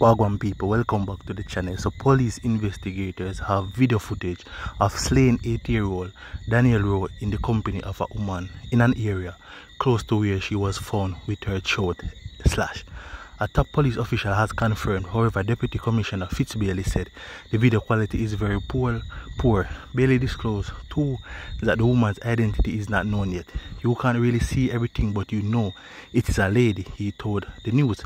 Wagwan people, welcome back to the channel. So police investigators have video footage of slain 8-year-old Danielle Rowe in the company of a woman in an area close to where she was found with her throat slash. A top police official has confirmed, however, Deputy Commissioner Fitz Bailey said the video quality is very poor. Poor. Bailey disclosed too that the woman's identity is not known yet. You can't really see everything, but you know it is a lady, he told the news.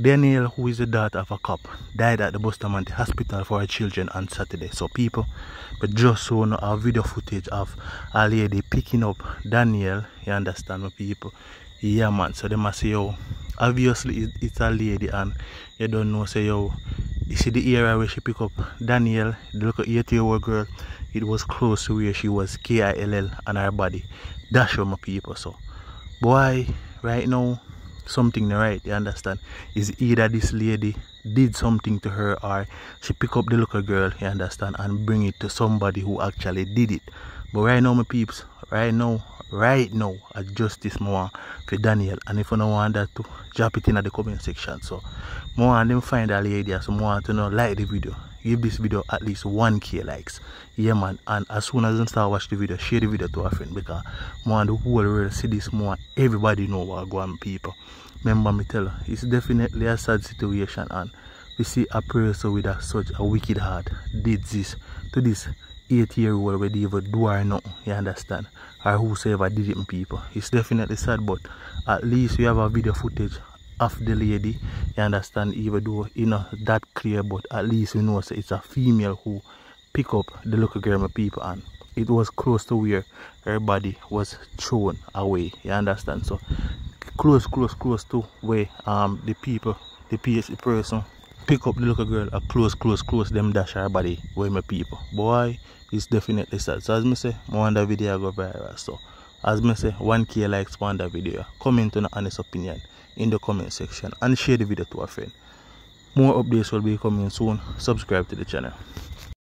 Danielle, who is the daughter of a cop, died at the Bustamante Hospital for her children on Saturday. So people, but just so know our video footage of a lady picking up Danielle, you understand my people? Yeah man, so they must say yo obviously it's a lady and you don't know say yo you see the area where she pick up Danielle the little 8 year old girl it was close to where she was K-I-L-L on her body. That's what my people so. Boy right now something the right you understand? Is either this lady did something to her or she pick up the little girl you understand and bring it to somebody who actually did it but right now my peeps right now right now at justice more for Danielle. and if you don't want that to drop it in the comment section so more and them find that lady so more to know like the video. Give this video at least 1k likes. Yeah man. And as soon as you start watch the video share the video to a friend because more and the whole world see this more. Everybody know what going people. Remember me tell her it's definitely a sad situation and we see a person with a, such a wicked heart. Did this to this eight year old where they even do or nothing, you understand? Or whosoever did it people. It's definitely sad but at least we have a video footage of the lady, you understand, even though you know that clear but at least we know it's a female who pick up the little girl my people and it was close to where her body was thrown away, you understand? So close, close, close to where um the people, the person pick up the little girl a close, close, close them dash her body with my people. Boy, it's definitely sad. So as me say, want the video go viral. So as me say, 1k likes on the video. Comment on honest opinion in the comment section and share the video to a friend. More updates will be coming soon. Subscribe to the channel.